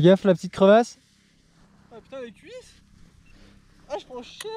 Fais gaffe la petite crevasse. Ah putain les cuisses Ah je prends cher